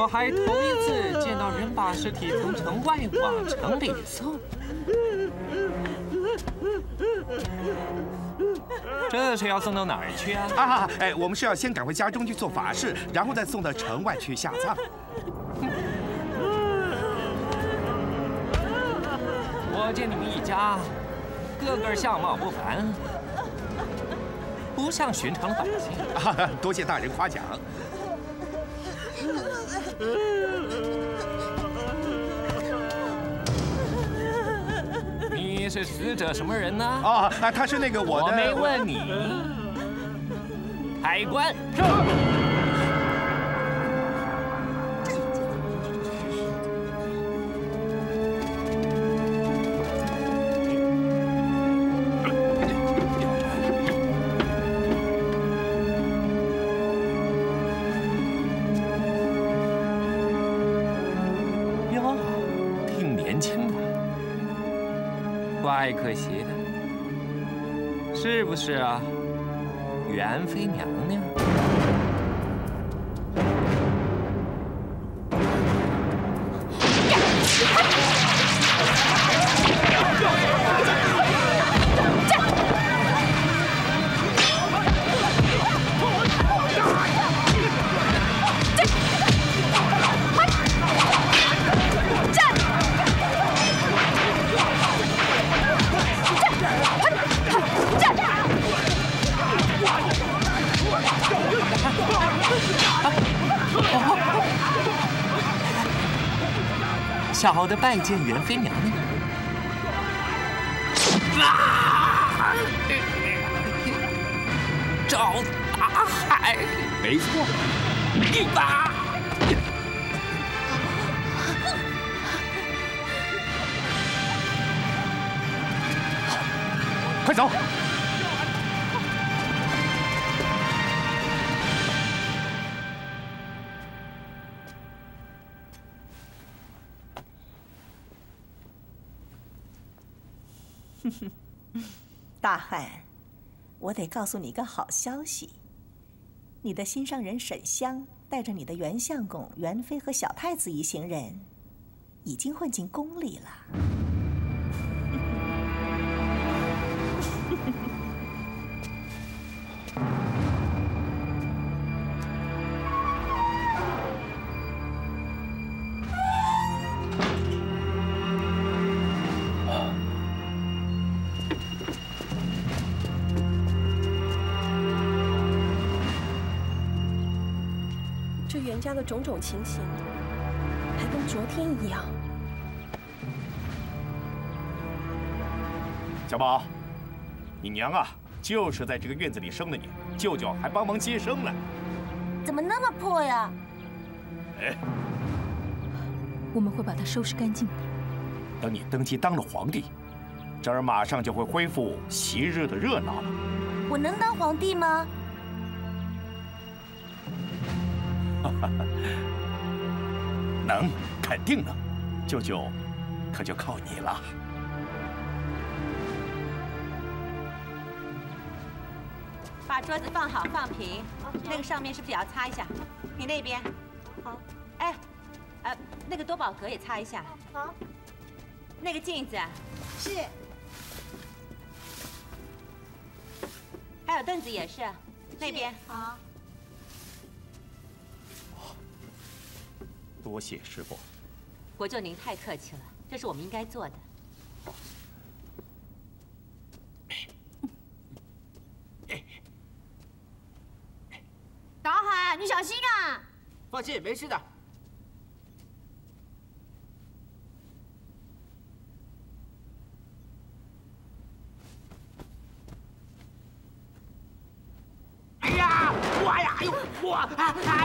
我还头一次见到人把尸体从城外往城里送。这是要送到哪儿去啊？啊，哎，我们是要先赶回家中去做法事，然后再送到城外去下葬。我见你们一家个个相貌不凡，不像寻常的百姓。啊，多谢大人夸奖。你是死者什么人呢？啊，他是那个我的。我没问你。海关。是啊，元妃娘娘？拜见袁飞鸟得告诉你一个好消息，你的心上人沈香带着你的袁相公、袁妃和小太子一行人，已经混进宫里了。家的种种情形，还跟昨天一样。小宝，你娘啊，就是在这个院子里生的你，舅舅还帮忙接生呢。怎么那么破呀？哎，我们会把它收拾干净的。等你登基当了皇帝，这儿马上就会恢复昔日的热闹了。我能当皇帝吗？能，肯定能，舅舅，可就靠你了。把桌子放好放平，那个上面是不是也要擦一下？你那边，好。哎，呃，那个多宝格也擦一下。好。那个镜子，是。还有凳子也是，那边。好。多谢师傅，国舅您太客气了，这是我们应该做的。导海，你小心啊！放心，没事的。哎呀，我呀，哎呦，我哎，哎。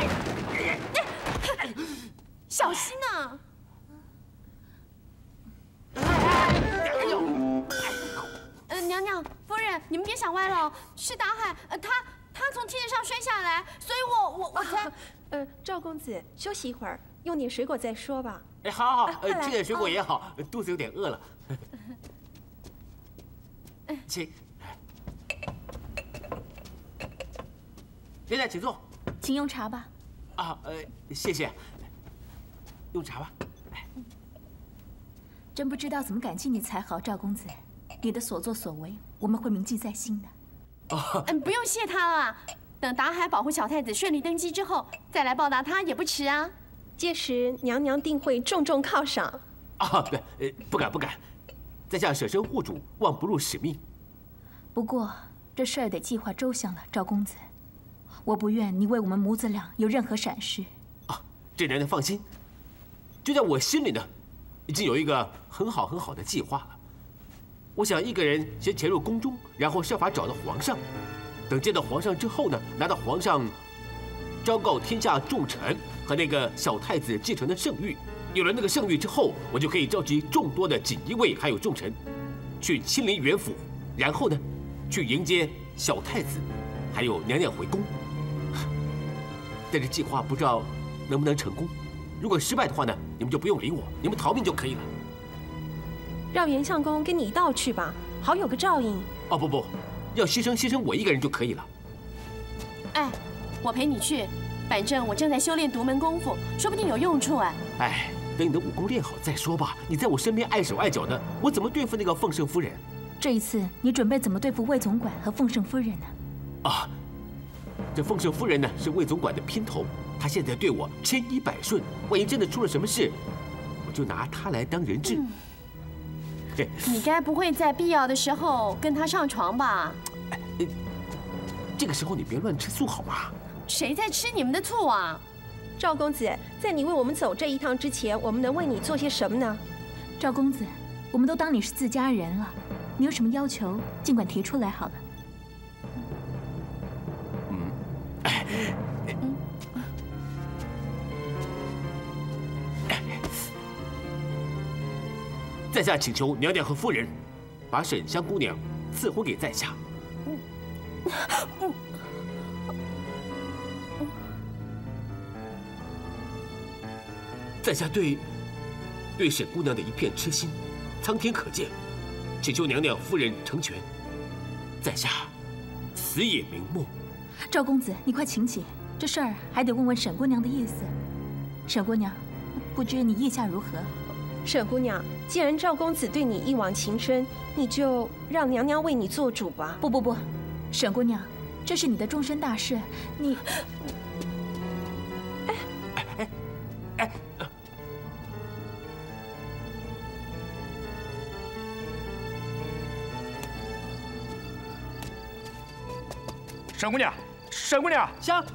小心呐！呃，娘娘、夫人，你们别想歪了。是大海，呃，他他从梯子上摔下来，所以我我我才……呃，赵公子，休息一会儿，用点水果再说吧。哎，好好，呃，吃点水果也好，肚子有点饿了。请，现在请坐，请用茶吧。啊，呃，谢谢。用茶吧。真不知道怎么感激你才好，赵公子，你的所作所为，我们会铭记在心的。哦，嗯，不用谢他了。等达海保护小太子顺利登基之后，再来报答他也不迟啊。届时娘娘定会重重犒赏。啊，对，呃，不敢不敢，在下舍身护主，望不辱使命。不过这事儿得计划周详了，赵公子，我不愿你为我们母子俩有任何闪失。啊，这娘娘放心，就在我心里呢，已经有一个很好很好的计划了。我想一个人先潜入宫中，然后设法找到皇上。等见到皇上之后呢，拿到皇上昭告天下重臣和那个小太子继承的圣谕。有了那个圣谕之后，我就可以召集众多的锦衣卫还有重臣，去亲临元府，然后呢，去迎接小太子还有娘娘回宫。但这计划不知道能不能成功。如果失败的话呢，你们就不用理我，你们逃命就可以了。让袁相公跟你一道去吧，好有个照应。哦不不。要牺牲牺牲我一个人就可以了。哎，我陪你去，反正我正在修炼独门功夫，说不定有用处哎。哎，等你的武功练好再说吧。你在我身边碍手碍脚的，我怎么对付那个凤圣夫人？这一次你准备怎么对付魏总管和凤圣夫人呢？啊，这凤圣夫人呢是魏总管的姘头，她现在对我千依百顺，万一真的出了什么事，我就拿他来当人质。你该不会在必要的时候跟他上床吧？这个时候你别乱吃醋好吗？谁在吃你们的醋啊？赵公子，在你为我们走这一趟之前，我们能为你做些什么呢？赵公子，我们都当你是自家人了，你有什么要求，尽管提出来好了。在下请求娘娘和夫人，把沈香姑娘赐婚给在下。在下对对沈姑娘的一片痴心，苍天可见，请求娘娘夫人成全。在下死也瞑目。赵公子，你快请起，这事儿还得问问沈姑娘的意思。沈姑娘，不知你意下如何？沈姑娘，既然赵公子对你一往情深，你就让娘娘为你做主吧。不不不，沈姑娘，这是你的终身大事，你……哎哎哎哎！沈姑娘，沈姑娘，香，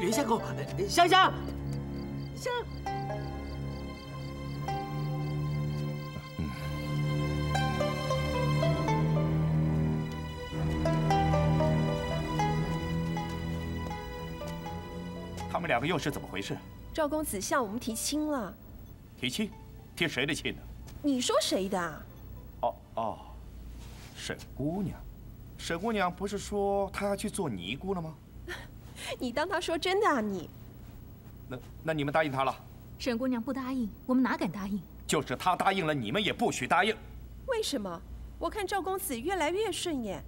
袁相公，香香，香。两个又是怎么回事？赵公子向我们提亲了。提亲？提谁的亲呢？你说谁的？哦哦，沈姑娘。沈姑娘不是说她要去做尼姑了吗？你当她说真的啊你？那那你们答应她了？沈姑娘不答应，我们哪敢答应？就是她答应了，你们也不许答应。为什么？我看赵公子越来越顺眼。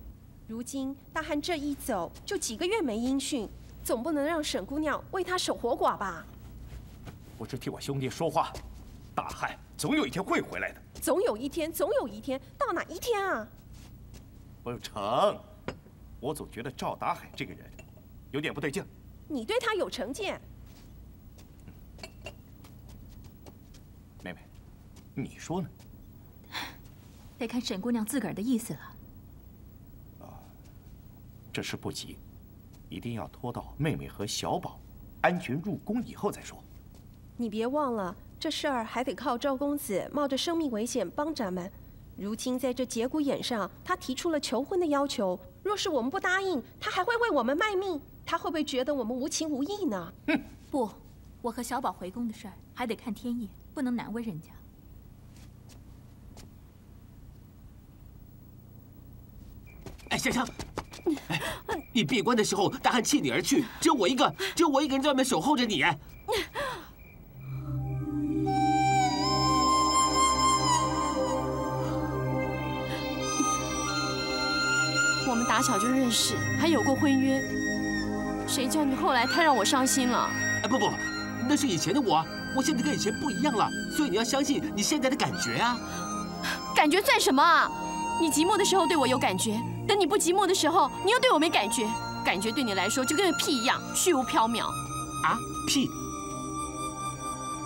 如今大汉这一走，就几个月没音讯。总不能让沈姑娘为他守活寡吧？不是替我兄弟说话，大汉总有一天会回来的。总有一天，总有一天，到哪一天啊？不成，我总觉得赵达海这个人有点不对劲。你对他有成见？妹妹，你说呢？得看沈姑娘自个儿的意思了。啊，这事不急。一定要拖到妹妹和小宝安全入宫以后再说。你别忘了，这事儿还得靠赵公子冒着生命危险帮咱们。如今在这节骨眼上，他提出了求婚的要求，若是我们不答应，他还会为我们卖命。他会不会觉得我们无情无义呢？哼，不，我和小宝回宫的事儿还得看天意，不能难为人家。哎，香香。你闭关的时候，大汉弃你而去，只有我一个，只有我一个人在外面守候着你。我们打小就认识，还有过婚约，谁叫你后来太让我伤心了？哎，不不，那是以前的我，我现在跟以前不一样了，所以你要相信你现在的感觉啊。感觉算什么啊？你寂寞的时候对我有感觉，等你不寂寞的时候，你又对我没感觉。感觉对你来说就跟个屁一样，虚无缥缈。啊，屁！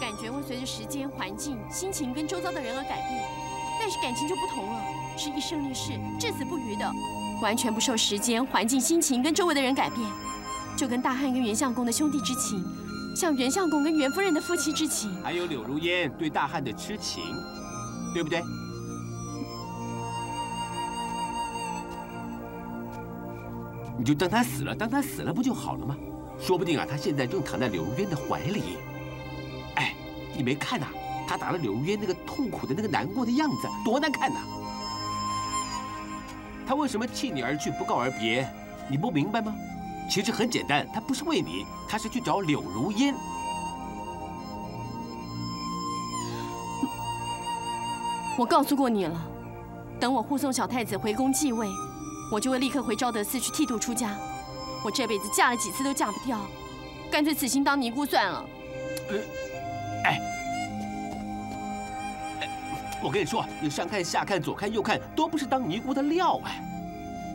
感觉会随着时间、环境、心情跟周遭的人而改变，但是感情就不同了，是一生一世、至死不渝的，完全不受时间、环境、心情跟周围的人改变。就跟大汉跟袁相公的兄弟之情，像袁相公跟袁夫人的夫妻之情，还有柳如烟对大汉的痴情，对不对？就当他死了，当他死了不就好了吗？说不定啊，他现在正躺在柳如烟的怀里。哎，你没看呐？他打了柳如烟那个痛苦的那个难过的样子，多难看呐！他为什么弃你而去，不告而别？你不明白吗？其实很简单，他不是为你，他是去找柳如烟。我告诉过你了，等我护送小太子回宫继位，我就会立刻回昭德寺去剃度出家。我这辈子嫁了几次都嫁不掉，干脆死心当尼姑算了。哎，我跟你说，你上看下看左看右看，都不是当尼姑的料哎。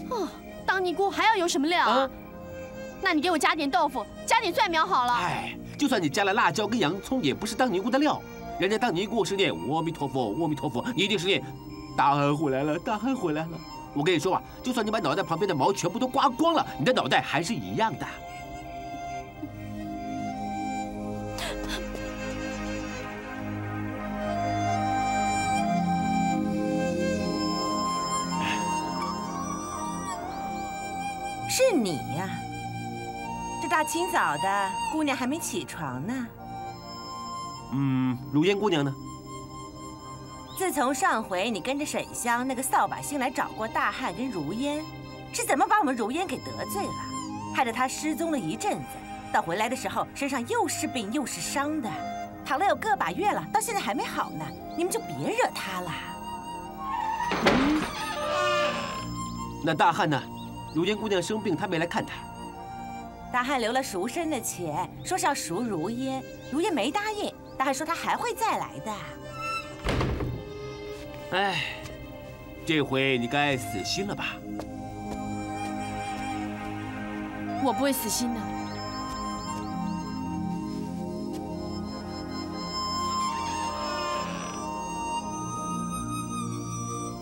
哦，当尼姑还要有什么料啊？那你给我加点豆腐，加点蒜苗好了。哎，就算你加了辣椒跟洋葱，也不是当尼姑的料。人家当尼姑是念阿弥陀佛，阿弥陀佛，你一定是念大恩回来了，大恩回来了。我跟你说啊，就算你把脑袋旁边的毛全部都刮光了，你的脑袋还是一样的。是你呀。这大清早的，姑娘还没起床呢。嗯，如烟姑娘呢？自从上回你跟着沈香那个扫把星来找过大汉跟如烟，是怎么把我们如烟给得罪了，害得他失踪了一阵子，到回来的时候身上又是病又是伤的，躺了有个把月了，到现在还没好呢。你们就别惹他了。那大汉呢？如烟姑娘生病，他没来看她。大汉留了赎身的钱，说是要赎如烟，如烟没答应。大汉说他还会再来的。哎，这回你该死心了吧？我不会死心的。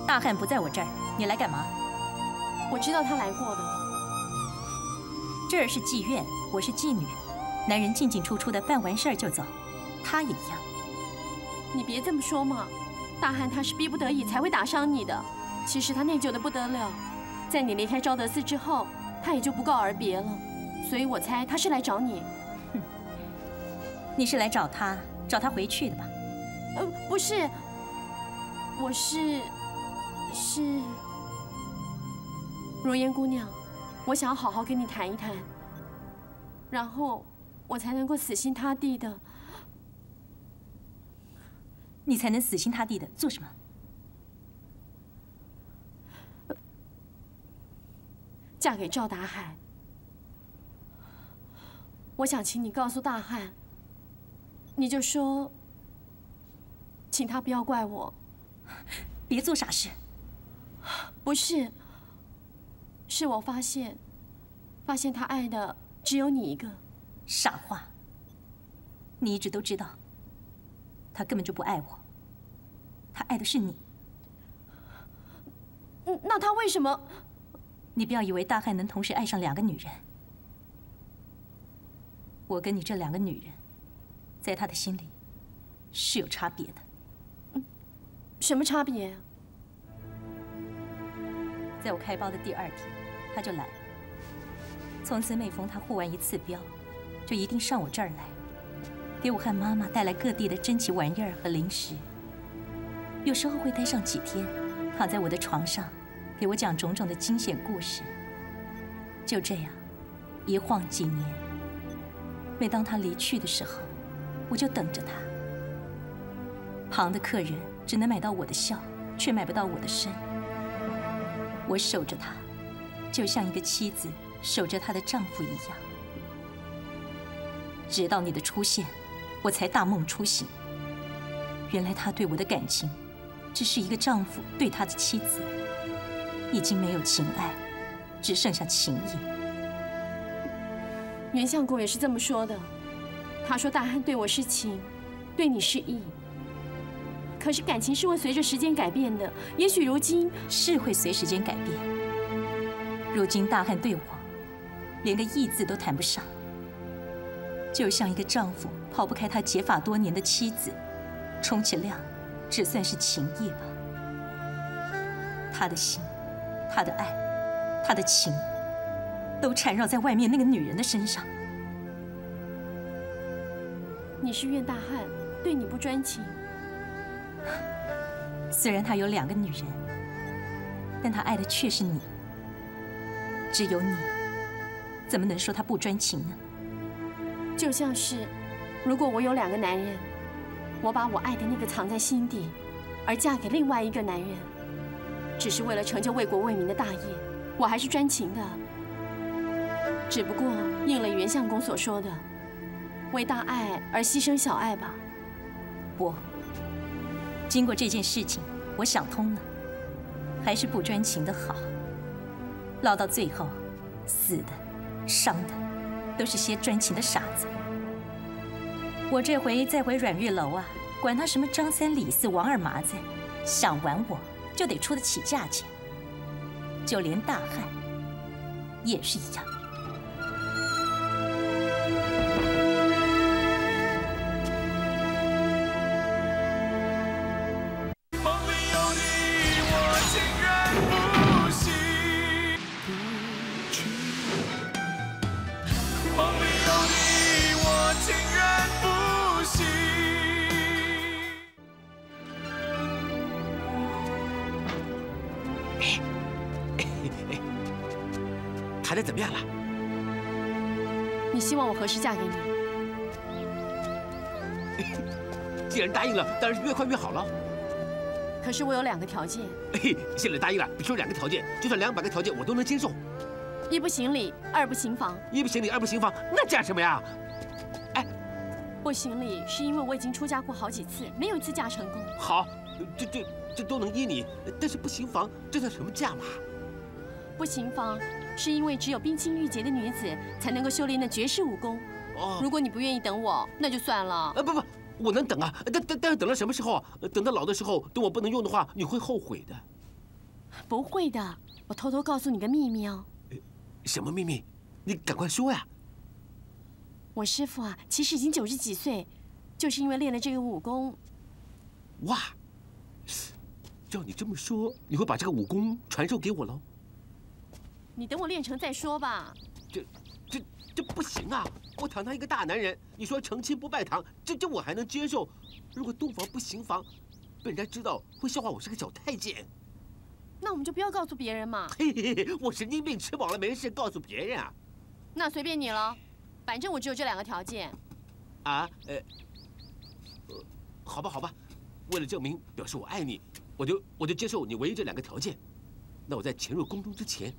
大汉不在我这儿，你来干嘛？我知道他来过的。这儿是妓院，我是妓女，男人进进出出的，办完事儿就走，他也一样。你别这么说嘛，大汉他是逼不得已才会打伤你的，其实他内疚的不得了，在你离开昭德寺之后，他也就不告而别了，所以我猜他是来找你。哼，你是来找他，找他回去的吧？呃，不是，我是，是，如烟姑娘。我想要好好跟你谈一谈，然后我才能够死心塌地的。你才能死心塌地的做什么？嫁给赵达海。我想请你告诉大汉，你就说，请他不要怪我，别做傻事。不是。是我发现，发现他爱的只有你一个，傻话。你一直都知道，他根本就不爱我，他爱的是你。那他为什么？你不要以为大汉能同时爱上两个女人。我跟你这两个女人，在他的心里是有差别的。什么差别？在我开包的第二天。他就来了。从此每逢他护完一次镖，就一定上我这儿来，给我和妈妈带来各地的珍奇玩意儿和零食。有时候会待上几天，躺在我的床上，给我讲种种的惊险故事。就这样，一晃几年。每当他离去的时候，我就等着他。旁的客人只能买到我的笑，却买不到我的身。我守着他。就像一个妻子守着她的丈夫一样，直到你的出现，我才大梦初醒。原来他对我的感情，只是一个丈夫对他的妻子，已经没有情爱，只剩下情义。袁相公也是这么说的，他说大汉对我是情，对你是义。可是感情是会随着时间改变的，也许如今是会随时间改变。如今大汉对我，连个义字都谈不上，就像一个丈夫抛不开他结发多年的妻子。充其量，只算是情谊吧。他的心，他的爱，他的情，都缠绕在外面那个女人的身上。你是怨大汉对你不专情？虽然他有两个女人，但他爱的却是你。只有你，怎么能说他不专情呢？就像是，如果我有两个男人。我把我爱的那个藏在心底，而嫁给另外一个男人，只是为了成就为国为民的大业，我还是专情的。只不过应了袁相公所说的，为大爱而牺牲小爱吧。不，经过这件事情，我想通了，还是不专情的好。闹到最后，死的、伤的，都是些专情的傻子。我这回再回软玉楼啊，管他什么张三李四王二麻子，想玩我就得出得起价钱。就连大汉也是一样。你希望我何时嫁给你？既然答应了，当然是越快越好了。可是我有两个条件。现在答应了，别说两个条件，就算两百个条件我都能接受。一不行礼，二不行房。一不行礼，二不行房，那嫁什么呀？哎，不行礼是因为我已经出嫁过好几次，没有一次嫁成功。好，这这这都能依你，但是不行房，这算什么嫁嘛？不行房。是因为只有冰清玉洁的女子才能够修炼那绝世武功。哦，如果你不愿意等我，那就算了。啊不不，我能等啊，但但但是等到什么时候？等到老的时候，等我不能用的话，你会后悔的。不会的，我偷偷告诉你个秘密哦。什么秘密？你赶快说呀！我师父啊，其实已经九十几岁，就是因为练了这个武功。哇！照你这么说，你会把这个武功传授给我喽？你等我练成再说吧。这、这、这不行啊！我堂堂一个大男人，你说成亲不拜堂，这、这我还能接受。如果洞房不行房，被人家知道会笑话我是个小太监。那我们就不要告诉别人嘛。嘿嘿嘿，我神经病，吃饱了没事告诉别人啊。那随便你了，反正我只有这两个条件。啊？呃，好吧，好吧，为了证明表示我爱你，我就我就接受你唯一这两个条件。那我在潜入宫中之前。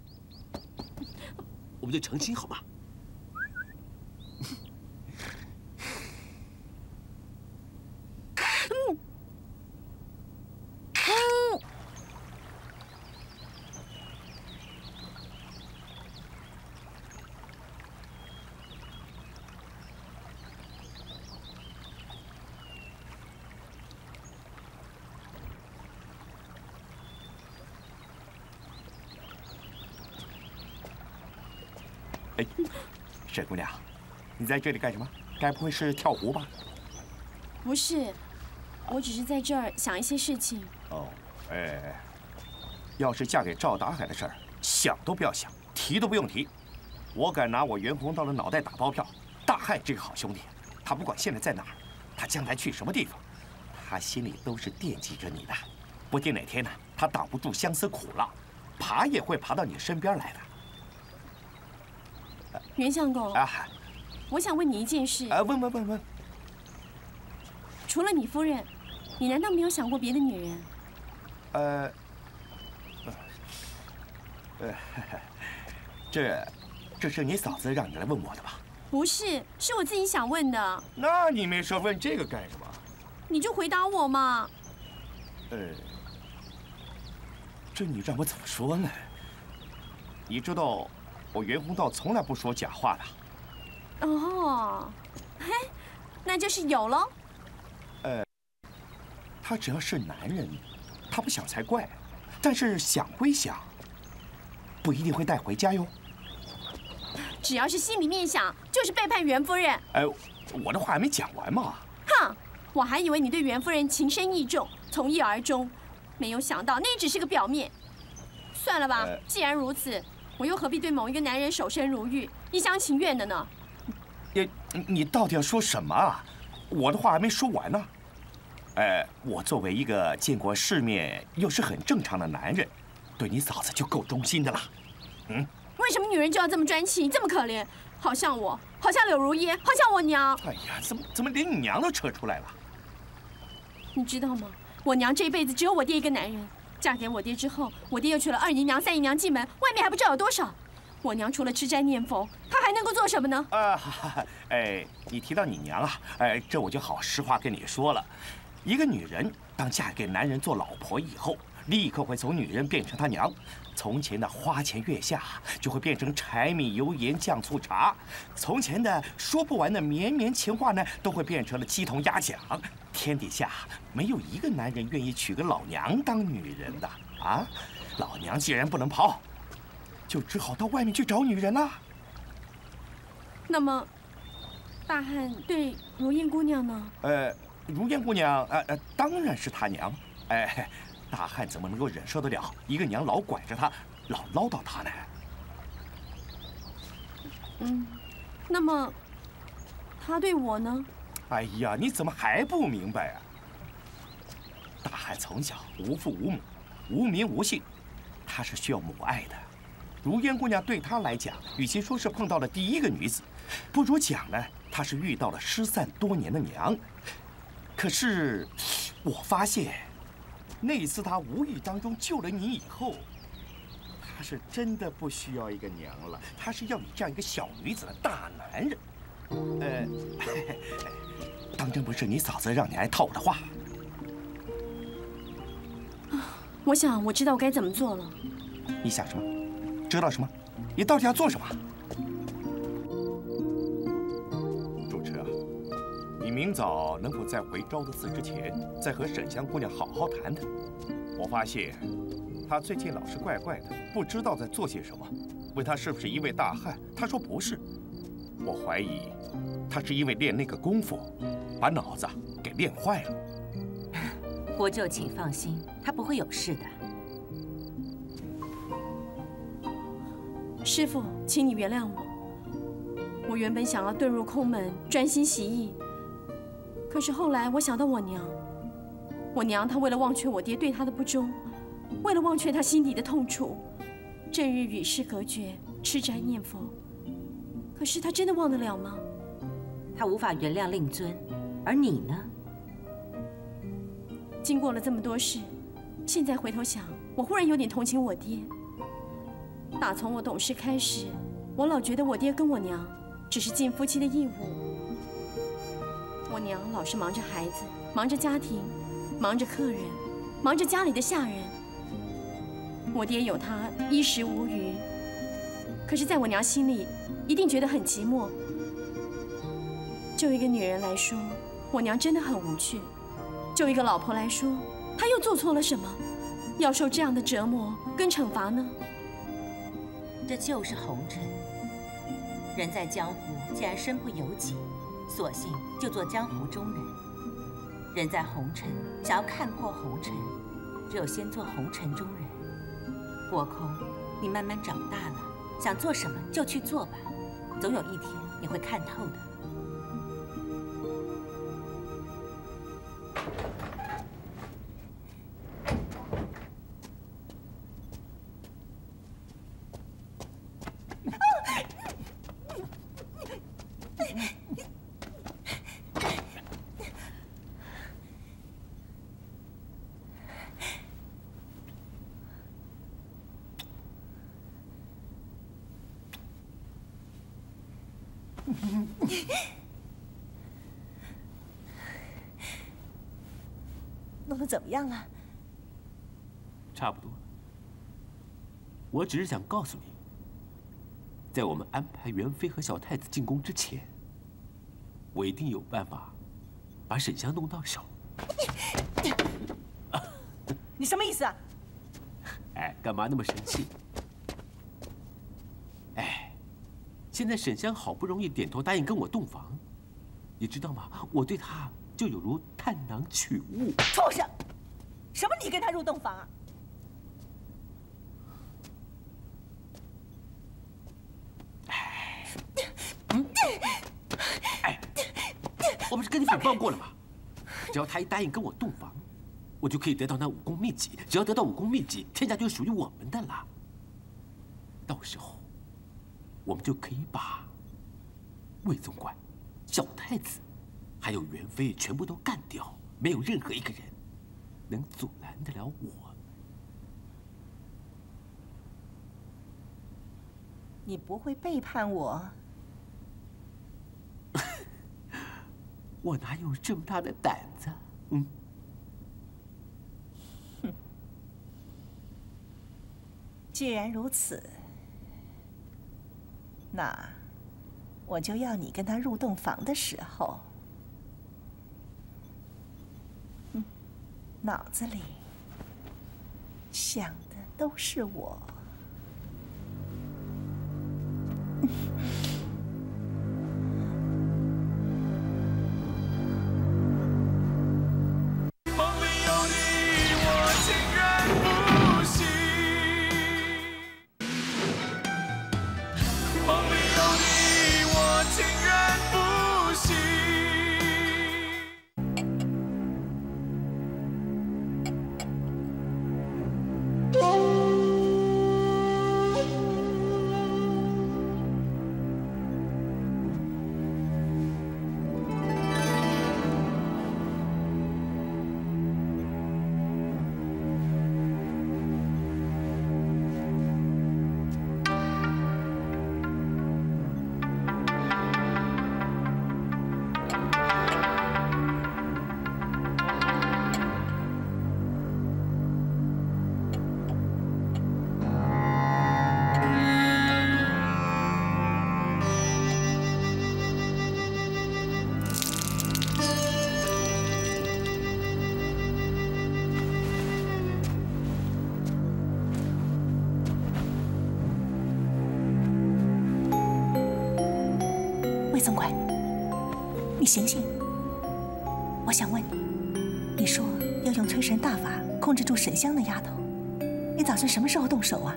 我们就成亲好吗？沈姑娘，你在这里干什么？该不会是跳湖吧？不是，我只是在这儿想一些事情。哦，哎，要是嫁给赵达海的事儿，想都不要想，提都不用提。我敢拿我袁宏道的脑袋打包票。大汉这个好兄弟，他不管现在在哪儿，他将来去什么地方，他心里都是惦记着你的。不定哪天呢，他挡不住相思苦了，爬也会爬到你身边来的。袁相公啊，我想问你一件事。啊，问问问问。除了你夫人，你难道没有想过别的女人？呃，呃，这，这是你嫂子让你来问我的吧？不是，是我自己想问的。那你没说问这个干什么？你就回答我嘛。呃，这你让我怎么说呢？你知道，我袁宏道从来不说假话的。哦，嘿，那就是有喽。呃，他只要是男人，他不想才怪。但是想归想，不一定会带回家哟。只要是心里面想，就是背叛袁夫人。哎，我的话还没讲完嘛。哼，我还以为你对袁夫人情深意重，从一而终，没有想到那只是个表面。算了吧，既然如此，我又何必对某一个男人守身如玉、一厢情愿的呢？你你到底要说什么啊？我的话还没说完呢。呃，我作为一个见过世面又是很正常的男人，对你嫂子就够忠心的了。嗯，为什么女人就要这么专情，这么可怜？好像我，好像柳如烟，好像我娘。哎呀，怎么怎么连你娘都扯出来了？你知道吗？我娘这一辈子只有我爹一个男人，嫁给我爹之后，我爹又娶了二姨娘、三姨娘进门，外面还不知道有多少。我娘除了吃斋念佛，她还能够做什么呢？啊，哎，你提到你娘啊，哎，这我就好实话跟你说了。一个女人当嫁给男人做老婆以后，立刻会从女人变成他娘。从前的花前月下就会变成柴米油盐酱醋茶，从前的说不完的绵绵情话呢，都会变成了鸡同鸭讲。天底下没有一个男人愿意娶个老娘当女人的啊！老娘既然不能跑，就只好到外面去找女人了。那么，大汉对如烟姑娘呢？呃。如烟姑娘，呃呃，当然是他娘。哎，大汉怎么能够忍受得了一个娘老拐着他，老唠叨他呢？嗯，那么他对我呢？哎呀，你怎么还不明白啊？大汉从小无父无母，无名无姓，他是需要母爱的。如烟姑娘对他来讲，与其说是碰到了第一个女子，不如讲呢，他是遇到了失散多年的娘。可是，我发现，那次他无意当中救了你以后，他是真的不需要一个娘了，他是要你这样一个小女子的大男人。呃，当真不是你嫂子让你来套我的话？我想我知道我该怎么做了。你想什么？知道什么？你到底要做什么？明早能否在回昭德寺之前，再和沈香姑娘好好谈谈？我发现她最近老是怪怪的，不知道在做些什么。问她是不是因为大汉，她说不是。我怀疑她是因为练那个功夫，把脑子给练坏了。国舅，请放心，她不会有事的。师傅，请你原谅我。我原本想要遁入空门，专心习艺。可是后来我想到我娘，我娘她为了忘却我爹对她的不忠，为了忘却她心底的痛楚，整日与世隔绝，吃斋念佛。可是她真的忘得了吗？她无法原谅令尊，而你呢？经过了这么多事，现在回头想，我忽然有点同情我爹。打从我懂事开始，我老觉得我爹跟我娘只是尽夫妻的义务。我娘老是忙着孩子，忙着家庭，忙着客人，忙着家里的下人。我爹有他衣食无余，可是在我娘心里，一定觉得很寂寞。就一个女人来说，我娘真的很无趣；就一个老婆来说，她又做错了什么，要受这样的折磨跟惩罚呢？这就是红尘。人在江湖，既然身不由己。索性就做江湖中人。人在红尘，想要看破红尘，只有先做红尘中人。悟空，你慢慢长大了，想做什么就去做吧，总有一天你会看透的。怎么样了？差不多。我只是想告诉你，在我们安排元妃和小太子进宫之前，我一定有办法把沈香弄到手。你什么意思啊？哎，干嘛那么生气？哎，现在沈香好不容易点头答应跟我洞房，你知道吗？我对她就有如探囊取物。畜生！什么你跟他入洞房啊？哎，我不是跟你禀报过了吗？只要他一答应跟我洞房，我就可以得到那武功秘籍。只要得到武功秘籍，天下就属于我们的了。到时候，我们就可以把魏总管、小太子，还有元妃全部都干掉，没有任何一个人能阻拦得了我。你不会背叛我？我哪有这么大的胆子？嗯。既然如此，那我就要你跟他入洞房的时候，嗯，脑子里想的都是我。醒醒！我想问你，你说要用催神大法控制住沈香那丫头，你打算什么时候动手啊？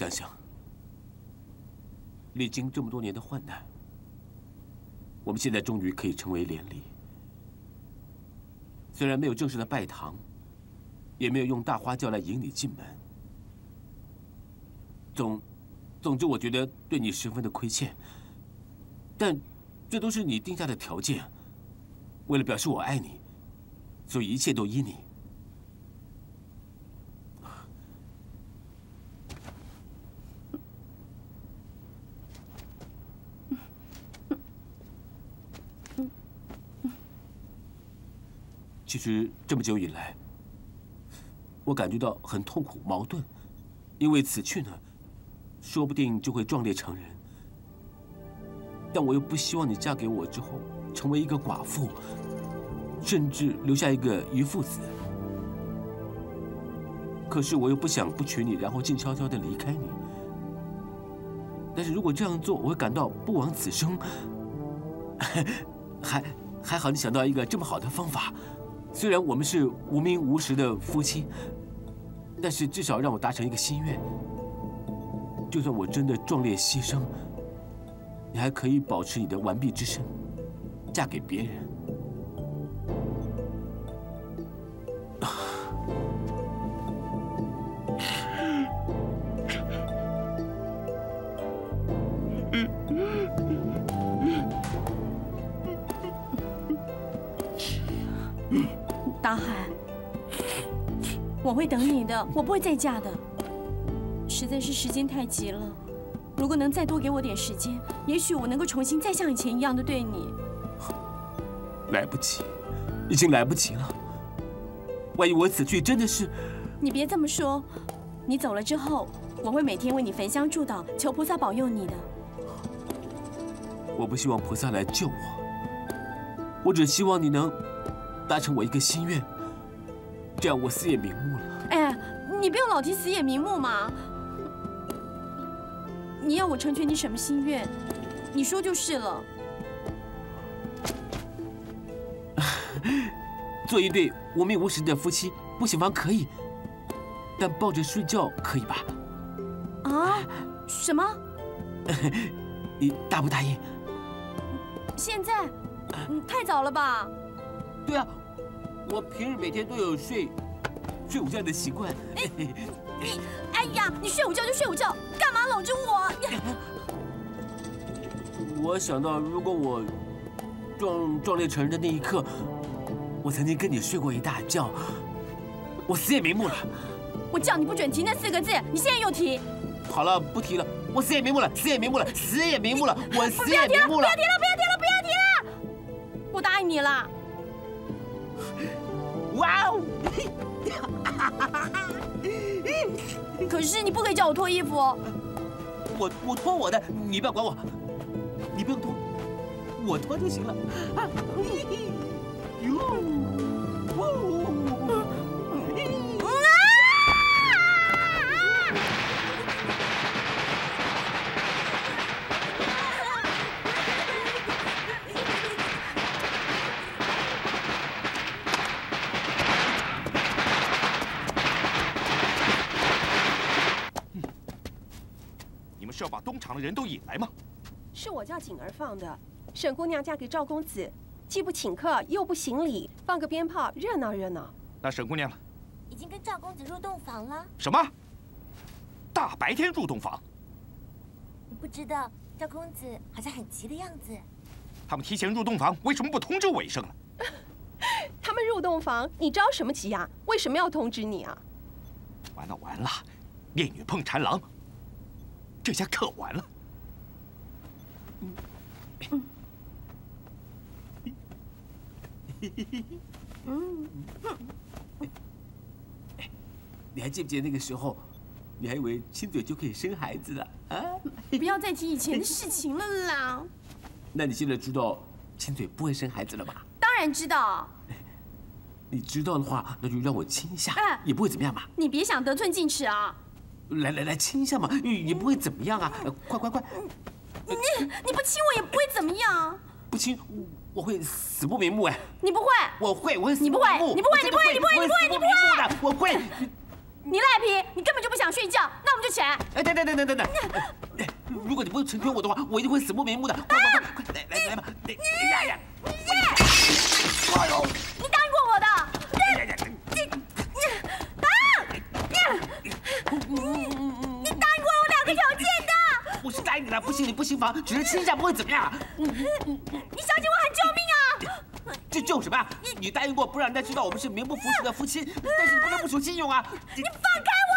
想想，历经这么多年的患难，我们现在终于可以成为连理。虽然没有正式的拜堂，也没有用大花轿来迎你进门，总，总之，我觉得对你十分的亏欠。但这都是你定下的条件。为了表示我爱你，所以一切都依你。实这么久以来，我感觉到很痛苦、矛盾，因为此去呢，说不定就会壮烈成人。但我又不希望你嫁给我之后成为一个寡妇，甚至留下一个渔父子。可是我又不想不娶你，然后静悄悄的离开你。但是如果这样做，我会感到不枉此生。还还好，你想到一个这么好的方法。虽然我们是无名无实的夫妻，但是至少让我达成一个心愿。就算我真的壮烈牺牲，你还可以保持你的完璧之身，嫁给别人。会等你的，我不会再嫁的。实在是时间太急了，如果能再多给我点时间，也许我能够重新再像以前一样的对你。来不及，已经来不及了。万一我死去真的是……你别这么说，你走了之后，我会每天为你焚香祝祷，求菩萨保佑你的。我不希望菩萨来救我，我只希望你能。达成我一个心愿，这样我死也瞑目了。哎，你不要老提死也瞑目嘛。你要我成全你什么心愿？你说就是了。做一对无名无实的夫妻，不喜欢可以，但抱着睡觉可以吧？啊？什么？你答不答应？现在？太早了吧？对啊。我平日每天都有睡睡午觉的习惯。你，哎呀，你睡午觉就睡午觉，干嘛搂着我？我想到，如果我壮壮烈成人的那一刻，我曾经跟你睡过一大觉，我死也瞑目了。我叫你不准提那四个字，你现在又提。好了，不提了，我死也瞑目了，死也瞑目了，死也瞑目了，我死也瞑目了。不要提了，不要提了，不要提了，我答应你了。哇哦！可是你不可以叫我脱衣服。我我脱我的，你不要管我，你不用脱，我脱就行了。人都引来吗？是我叫锦儿放的。沈姑娘嫁给赵公子，既不请客又不行礼，放个鞭炮热闹热闹。那沈姑娘呢？已经跟赵公子入洞房了。什么？大白天入洞房？你不知道赵公子好像很急的样子。他们提前入洞房，为什么不通知我一声呢？他们入洞房，你着什么急呀？为什么要通知你啊？完了完了，烈女碰缠郎。这下可完了！嗯，你还记不记得那个时候，你还以为亲嘴就可以生孩子了啊？不要再提以前的事情了啦！那你现在知道亲嘴不会生孩子了吧？当然知道。你知道的话，那就让我亲一下，也不会怎么样吧？你别想得寸进尺啊！来来来，亲一下嘛，也不会怎么样啊！快快快！你你不亲我也不会怎么样。不亲，我会死不瞑目哎！你不会？我会，我会死不瞑目。你不会，你不会，你不会，你不会，你不会的，我会。你赖皮，你根本就不想睡觉，那我们就起来。哎，等等等等等等！如果你不成全我的话，我一定会死不瞑目的。快快快，来来来吧！你呀呀！你哎呦！你答应过我的。你你答应过我两个条件的，我是答应你了，不行你不行房，只是亲一下不会怎么样。你小姐我喊救命啊！这救什么？你你答应过不让人家知道我们是名不符实的夫妻，但是你不能不守信用啊！你放开我！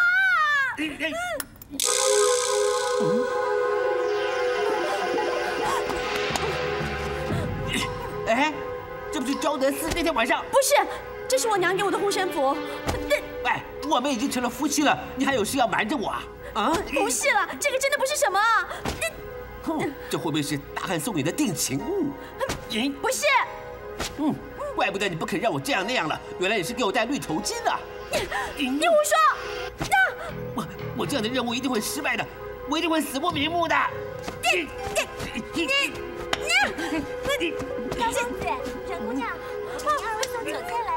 哎，这不是昭德寺那天晚上？不是，这是我娘给我的护身符。喂，我们已经成了夫妻了，你还有事要瞒着我啊？啊？不是了，这个真的不是什么。哼，这会不会是大汉送你的定情物？不是。嗯。怪不得你不肯让我这样那样了，原来你是给我戴绿头巾啊。你你胡说！我我这样的任务一定会失败的，我一定会死不瞑目的。你你你你！高仙子，沈姑娘，你二位送酒菜来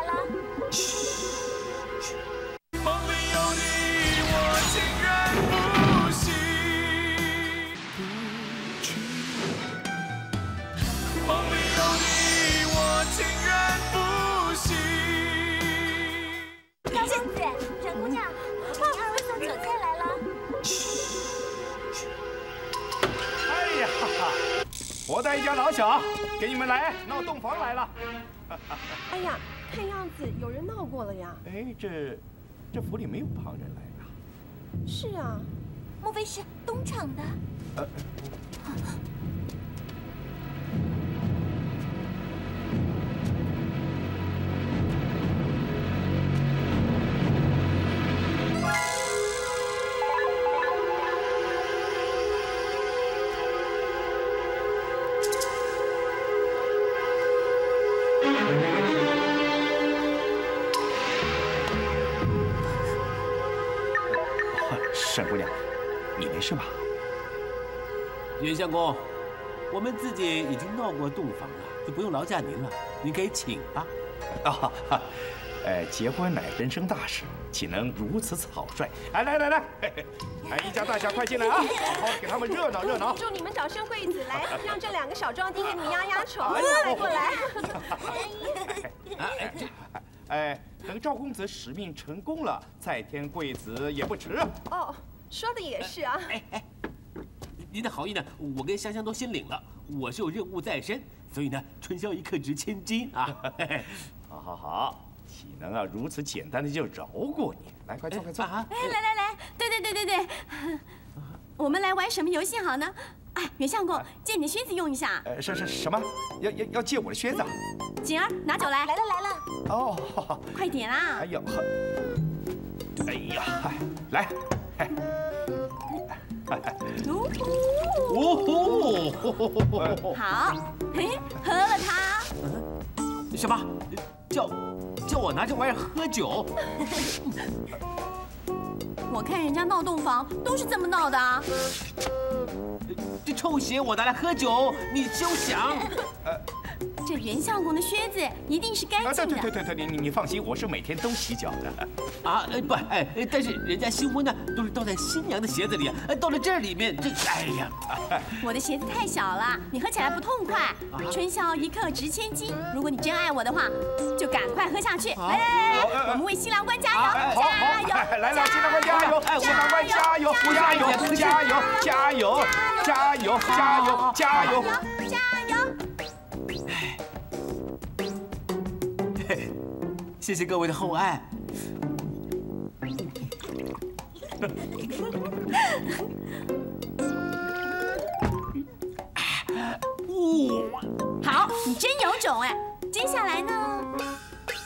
我带一家老小给你们来闹洞房来了。哎呀，看样子有人闹过了呀。哎，这这府里没有旁人来呀。是啊，莫非是东厂的？呃，你没事吧？袁相公，我们自己已经闹过洞房了，就不用劳驾您了，您可以请吧。啊，呃，结婚乃人生大事，岂能如此草率？哎，来来来，哎，一家大小快进来啊，好好给他们热闹热闹。祝你们早生贵子，来，让这两个小壮丁给你们压压愁。过来过来。哎，等赵公子使命成功了，再添贵子也不迟。哦，说的也是啊。哎哎，您的好意呢，我跟香香都心领了。我是有任务在身，所以呢，春宵一刻值千金啊。好好好，岂能啊如此简单的就饶过你？来，快坐，快坐啊！哎，来来来，对对对对对，我们来玩什么游戏好呢？哎，袁相公，借你的靴子用一下。呃，是是什么？要要要借我的靴子？锦儿，拿酒来。来了来了。哦，快点啦！哎呦，哎呀，来，哎。好，嘿，喝了它。什么？叫叫我拿这玩意儿喝酒？我看人家闹洞房都是这么闹的啊！这臭鞋我拿来喝酒，你休想！这袁相公的靴子一定是干净的。对对对对对，你你放心，我是每天都洗脚的。啊，不，哎，但是人家新婚呢，都是倒在新娘的鞋子里，到了这里面，这，哎呀！我的鞋子太小了，你喝起来不痛快。春宵一刻值千金，如果你真爱我的话，就赶快喝下去。来来来来，我们为新郎官加油！加油！来来，新郎官加油！新郎官加油！加油！加油！加油！加油！加油！加油！谢谢各位的厚爱。好，你真有种哎！接下来呢？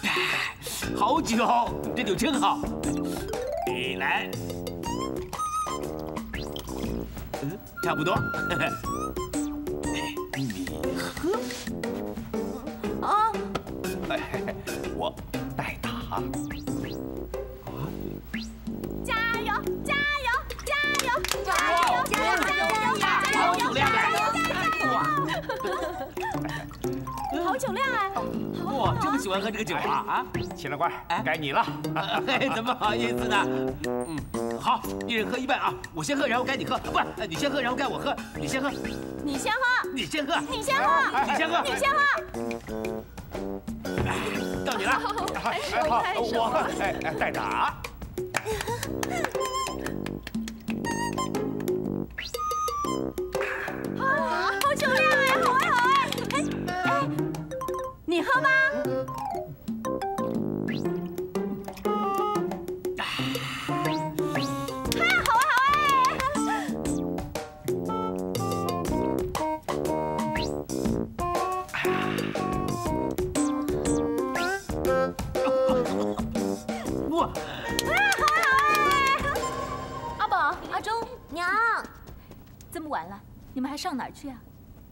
好酒，这酒真好。你来，嗯，差不多。你喝。啊。我带他。加油！加油！加油！加油！加油！加油！加油！好酒量哎！哇！好酒量哎！哇，这么喜欢喝这个酒啊啊！秦老官，该你了。怎么好意思呢？嗯，好，一人喝一半啊！我先喝，然后该你喝。不，你先喝，然后该我喝。你先喝。你先喝。你先喝。你先喝。你先喝。你先喝。到你了，好好好好，我哎哎带打。啊，好酒量哎，好哎好哎，哎哎，你喝吗？晚了，你们还上哪儿去啊？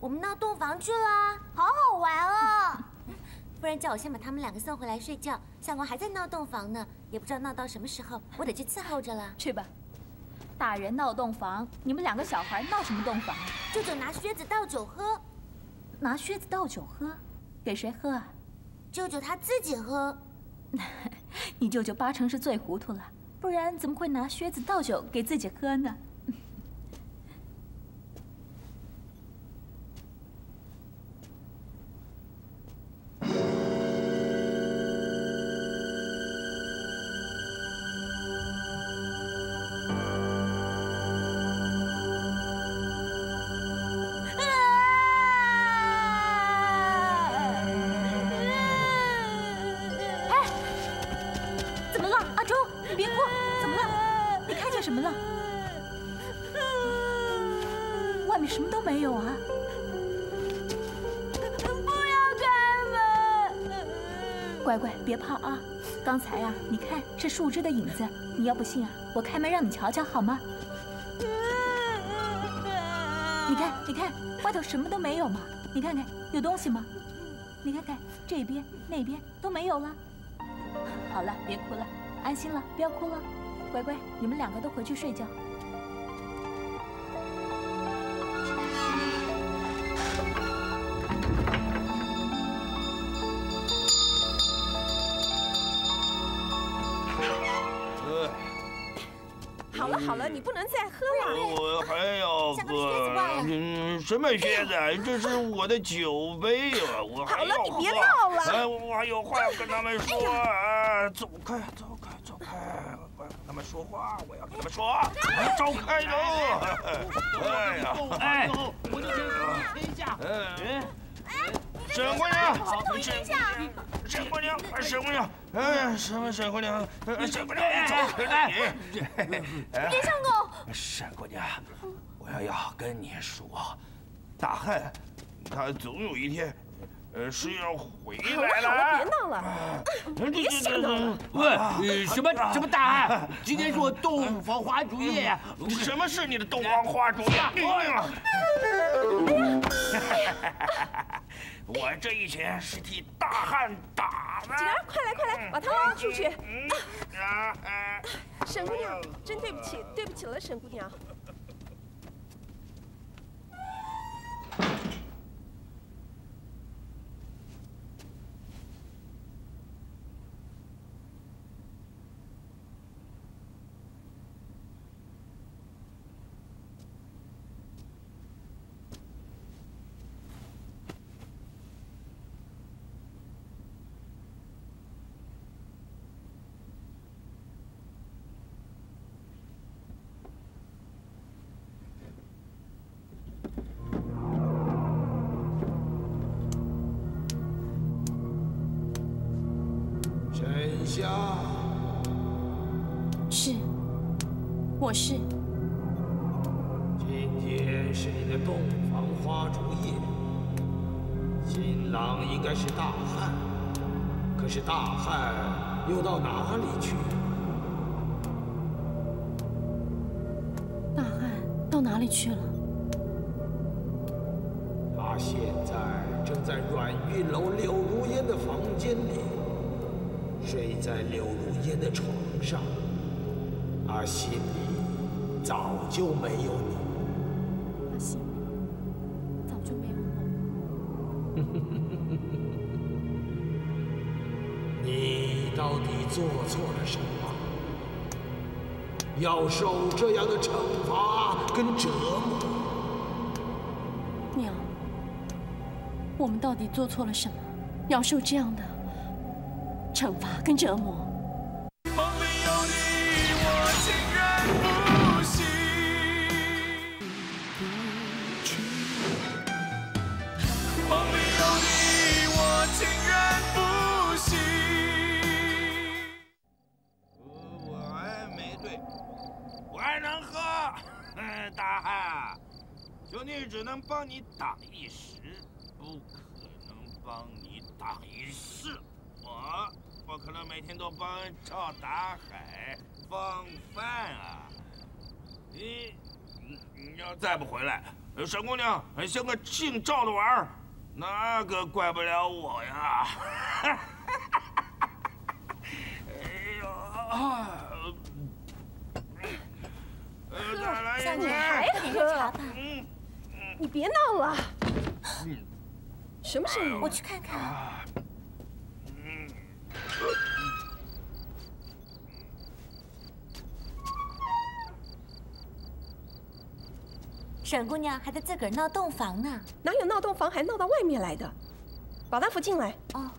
我们闹洞房去了，好好玩哦！夫人叫我先把他们两个送回来睡觉。相公还在闹洞房呢，也不知道闹到什么时候，我得去伺候着了。去吧，大人闹洞房，你们两个小孩闹什么洞房啊？舅舅拿靴子倒酒喝，拿靴子倒酒喝，给谁喝啊？舅舅他自己喝。你舅舅八成是醉糊涂了，不然怎么会拿靴子倒酒给自己喝呢？树枝的影子。你要不信啊，我开门让你瞧瞧好吗？你看，你看，外头什么都没有嘛。你看看，有东西吗？你看看这边、那边都没有了。好了，别哭了，安心了，不要哭了。乖乖，你们两个都回去睡觉。我还要喝。嗯，什么靴子？这是我的酒杯啊！我还要好了，你别闹了。哎，我还有话要跟他们说。啊，走开，走开，走开！我要跟他们说话，我要跟他们说。走开喽！哎呀，哎，我就先停一下。哎，沈姑娘，沈沈姑娘，沈姑娘，哎，什么沈姑娘？沈姑娘，你走开！别相公，沈姑娘，我要要跟你说，大汉他总有一天，呃，是要回来了好了，别闹了，别瞎闹了。喂，什么什么大汉？今天是我洞房花烛夜呀！什么是你的洞房花烛夜？我这一拳是替大汉打的。景儿，快来快来，把他拉出去。啊啊！沈姑娘，真对不起，对不起了，沈姑娘。是，我是。今天是你的洞房花烛夜，新郎应该是大汉，可是大汉又到哪里去了？大汉到哪里去了？他现在正在阮玉楼柳如烟的房间里，睡在柳如烟的床上，他心里早就没有你。他心里早就没有我。你到底做错了什么？要受这样的惩罚跟折磨？娘，我们到底做错了什么，要受这样的惩罚跟折磨？梦里有你，我情愿不息。梦里有你，我情愿不息。我还没醉，我还能喝。嗯，大汉，兄弟只能帮你挡一时，不可能帮你挡一世。我不可能每天都帮赵达海放饭啊！你你你要再不回来，沈姑娘像个姓赵的玩儿，那可怪不了我呀。哎呦啊！呃再来一你。还喝？你别闹了。什么声音？我去看看。沈姑娘还在自个儿闹洞房呢，哪有闹洞房还闹到外面来的？把她扶进来。哦。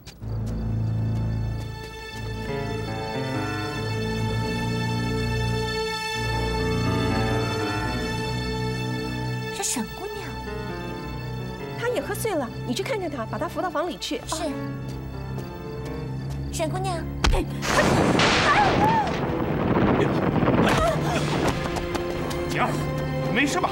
是沈姑娘，她也喝醉了，你去看看她，把她扶到房里去。是。沈姑娘。哎！啊！姐，没事吧？